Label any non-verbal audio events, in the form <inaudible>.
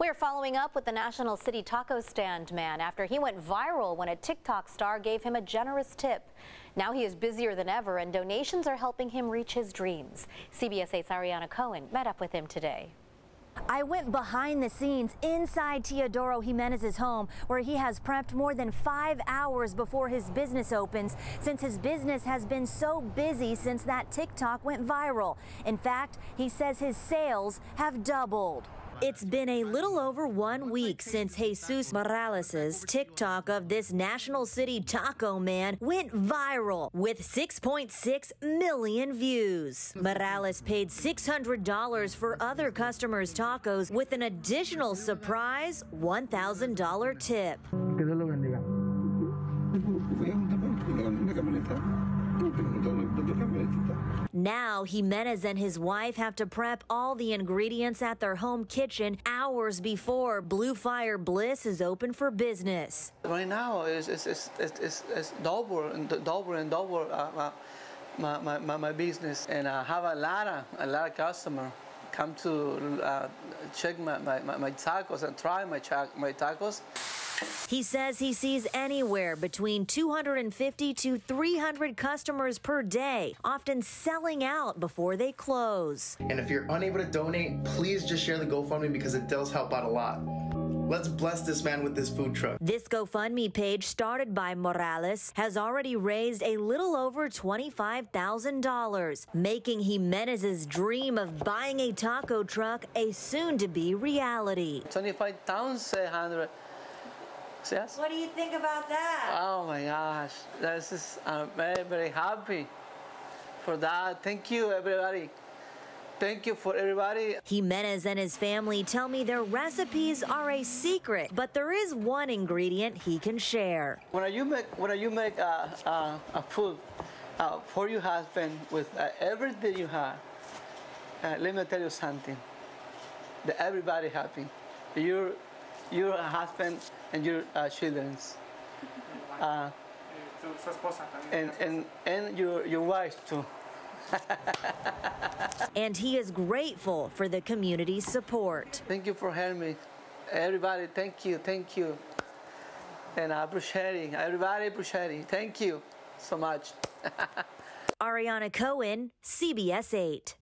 We're following up with the National City Taco Stand man after he went viral when a TikTok star gave him a generous tip. Now he is busier than ever and donations are helping him reach his dreams. CBS 8's Ariana Cohen met up with him today. I went behind the scenes inside Teodoro Jimenez's home where he has prepped more than five hours before his business opens since his business has been so busy since that TikTok went viral. In fact, he says his sales have doubled. It's been a little over one week since Jesus Morales' TikTok of this National City Taco Man went viral with 6.6 million views. Morales paid $600 for other customers' tacos with an additional surprise $1,000 tip. Now, Jimenez and his wife have to prep all the ingredients at their home kitchen hours before Blue Fire Bliss is open for business. Right now, it's, it's, it's, it's, it's double and double and double uh, my, my, my, my, business. And I have a lot of, a lot of customers come to uh, check my, my, my tacos and try my, my tacos. He says he sees anywhere between 250 to 300 customers per day, often selling out before they close. And if you're unable to donate, please just share the GoFundMe because it does help out a lot. Let's bless this man with this food truck. This GoFundMe page, started by Morales, has already raised a little over $25,000, making Jimenez's dream of buying a taco truck a soon to be reality. 25,700 Yes. What do you think about that? Oh my gosh, this is I'm very very happy for that. Thank you everybody. Thank you for everybody. Jimenez and his family tell me their recipes are a secret, but there is one ingredient he can share. When you make when you make a, a, a food uh, for your husband with uh, everything you have, uh, let me tell you something. That everybody happy. Your your husband and your uh, children. Uh, and, and, and your, your wife too. <laughs> and he is grateful for the community's support. Thank you for having me. Everybody, thank you, thank you. And I appreciate it. Everybody appreciate it. Thank you so much. <laughs> Ariana Cohen, CBS 8.